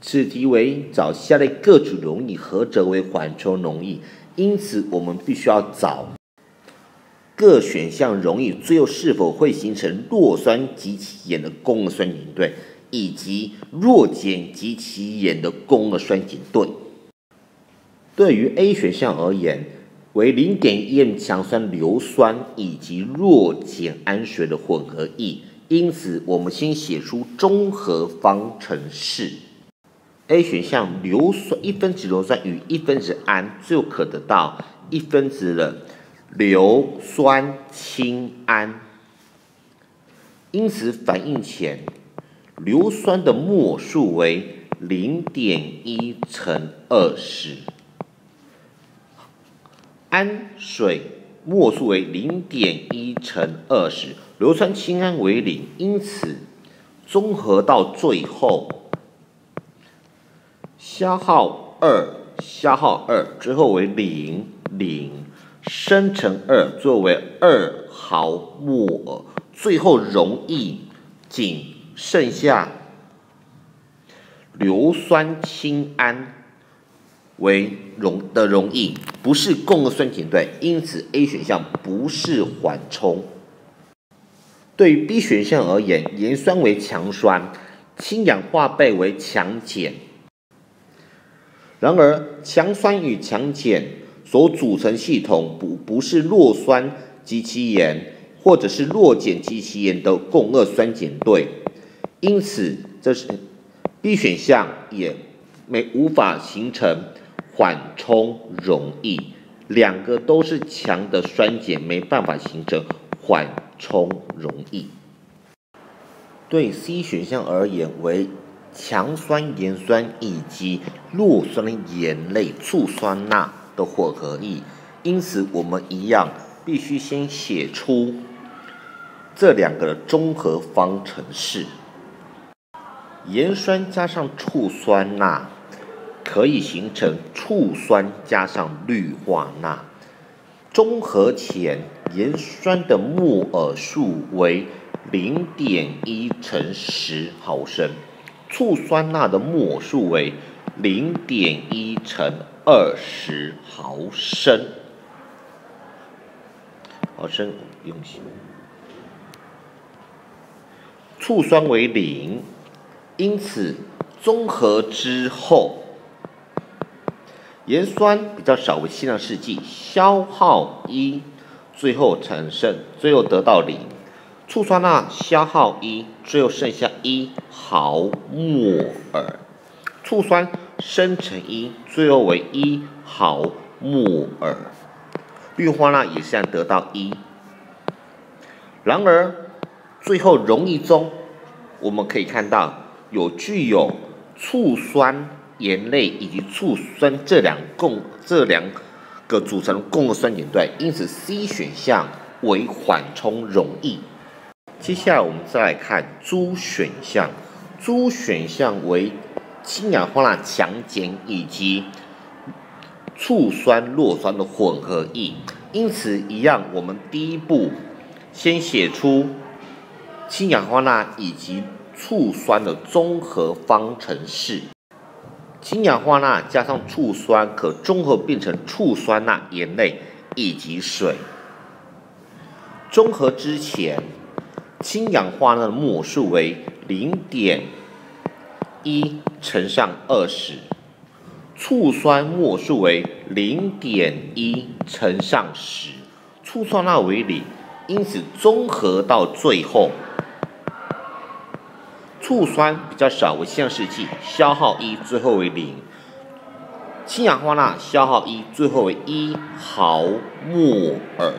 此题为找下列各种溶液何者为缓冲溶液，因此我们必须要找各选项溶液最后是否会形成弱酸及其盐的共轭酸碱对，以及弱碱及其盐的共轭酸碱对。对于 A 选项而言，为零点一 m 强酸硫酸以及弱碱氨水的混合液，因此我们先写出中和方程式。A 选项硫酸一分子硫酸与一分子氨，最后可得到一分子的硫酸氢氨。因此反应前，硫酸的末数为零点一乘二十，氨水末数为零点一乘二十，硫酸氢氨为零，因此综合到最后。消耗二，消耗二，最后为零零，生成二，作为二毫摩尔，最后溶液仅剩下硫酸氢铵为溶的溶液，不是共轭酸碱对，因此 A 选项不是缓冲。对于 B 选项而言，盐酸为强酸，氢氧化钡为强碱。然而，强酸与强碱所组成系统不不是弱酸及其盐，或者是弱碱及其盐的共轭酸碱对，因此这是 B 选项也没无法形成缓冲溶液，两个都是强的酸碱，没办法形成缓冲溶液。对 C 选项而言为。强酸盐酸以及弱酸盐类醋酸钠的混合液，因此我们一样必须先写出这两个的中和方程式。盐酸加上醋酸钠可以形成醋酸加上氯化钠。中和前，盐酸的摩尔数为零点一乘十毫升。醋酸钠的末数为零点一乘二十毫升，毫升用心。醋酸为零，因此综合之后，盐酸比较少为希量试剂，消耗一，最后产生，最后得到零。醋酸钠消耗一，最后剩下一毫摩尔，醋酸生成一，最后为一毫摩尔，氯化钠也是这样得到一。然而，最后溶液中，我们可以看到有具有醋酸盐类以及醋酸这两共这两个组成共轭酸碱对，因此 C 选项为缓冲溶液。接下来我们再来看猪选项猪选项为氢氧化钠强碱以及醋酸弱酸的混合液，因此一样，我们第一步先写出氢氧化钠以及醋酸的综合方程式。氢氧化钠加上醋酸可综合变成醋酸钠盐类以及水。综合之前。氢氧化钠的末数为零点一乘上二十，醋酸末数为零点一乘上十，醋酸钠为零，因此综合到最后，醋酸比较少为稀试剂，消耗一，最后为零；氢氧化钠消耗一，最后为一毫摩尔。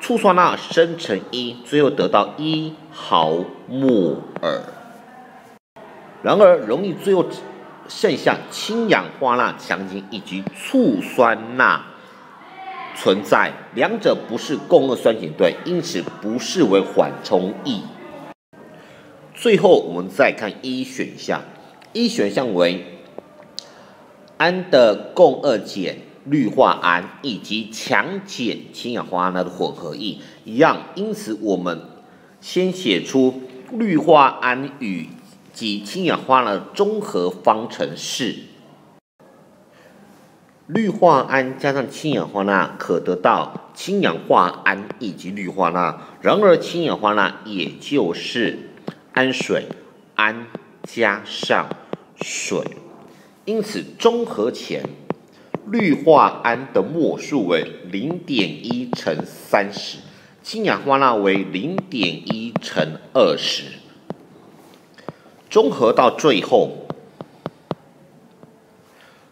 醋酸钠生成一，最后得到一毫摩尔。然而，溶液最后剩下氢氧化钠强碱以及醋酸钠存在，两者不是共轭酸碱对，因此不视为缓冲液。最后，我们再看一选项，一选项为氨的共二碱。氯化铵以及强碱氢氧化钠的混合液一样，因此我们先写出氯化铵与及氢氧化钠中和方程式。氯化铵加上氢氧化钠可得到氢氧化铵以及氯化钠，然而氢氧化钠也就是氨水，氨加上水，因此中和前氯化铵的末数为零点一乘三十，氢氧化钠为零点一乘二十，中和到最后。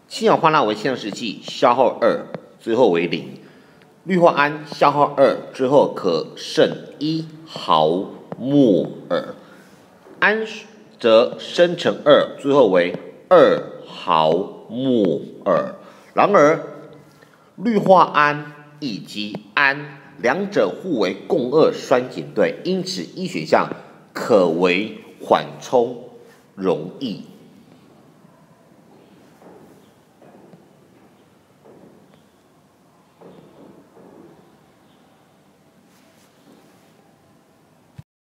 氢氧化钠为现实剂，消耗二，最后为零；氯化铵消耗二，最后可剩一毫摩尔，氨则生成二，最后为二毫摩尔。然而，氯化铵以及氨两者互为共轭酸碱对，因此一选项可为缓冲溶液。